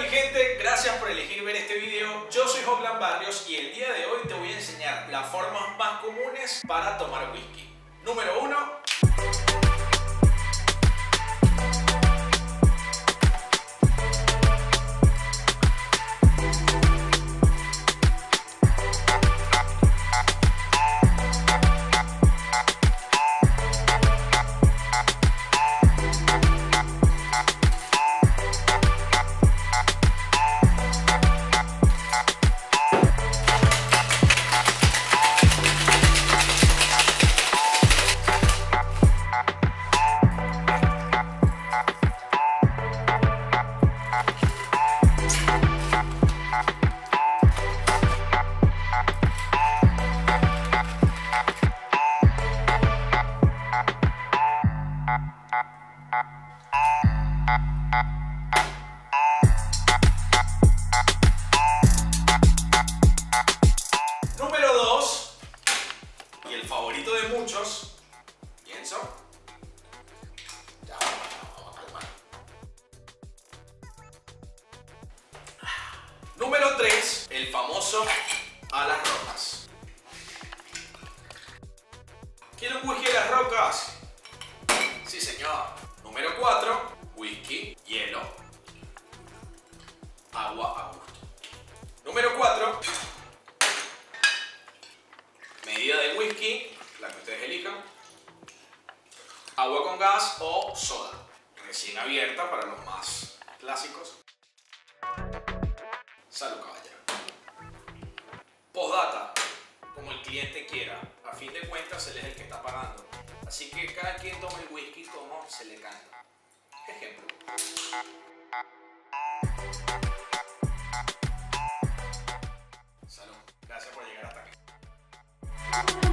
mi gente? Gracias por elegir ver este video. Yo soy Hoglan Barrios y el día de hoy te voy a enseñar las formas más comunes para tomar whisky. Número 2. Y el favorito de muchos. Pienso. Ya. Número 3. El famoso a las rocas. ¿Quiere un whisky a las rocas? Sí, señor. Número 4. Whisky, hielo, agua a gusto. Número 4. Medida de whisky, la que ustedes elijan. Agua con gas o soda. Recién abierta para los más clásicos. Salud, caballero. Postdata. Como el cliente quiera. A fin de cuentas, él es el que está pagando. Así que cada quien toma el whisky se le canta. Ejemplo. Salud. Gracias por llegar hasta aquí.